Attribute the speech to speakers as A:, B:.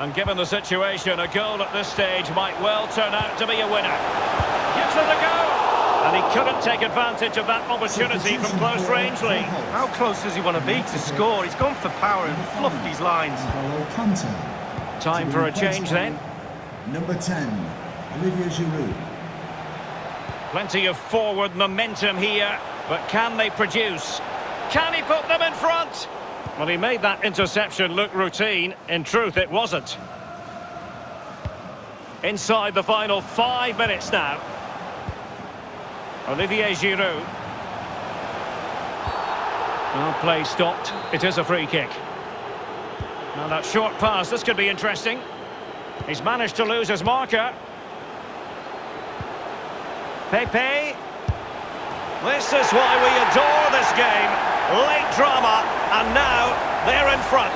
A: And given the situation, a goal at this stage might well turn out to be a winner. Gives it a go! And he couldn't take advantage of that opportunity from close range, Lee.
B: How close does he want to be to score? He's gone for power and fluffed these lines.
A: Time for a change then.
C: Number 10, Olivier Giroud.
A: Plenty of forward momentum here, but can they produce? Can he put them in front? Well, he made that interception look routine. In truth, it wasn't. Inside the final five minutes now. Olivier Giroud. Play stopped. It is a free kick. Now that short pass, this could be interesting. He's managed to lose his marker. Pepe. This is why we adore this game. Late drama, they're in front.